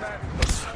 match.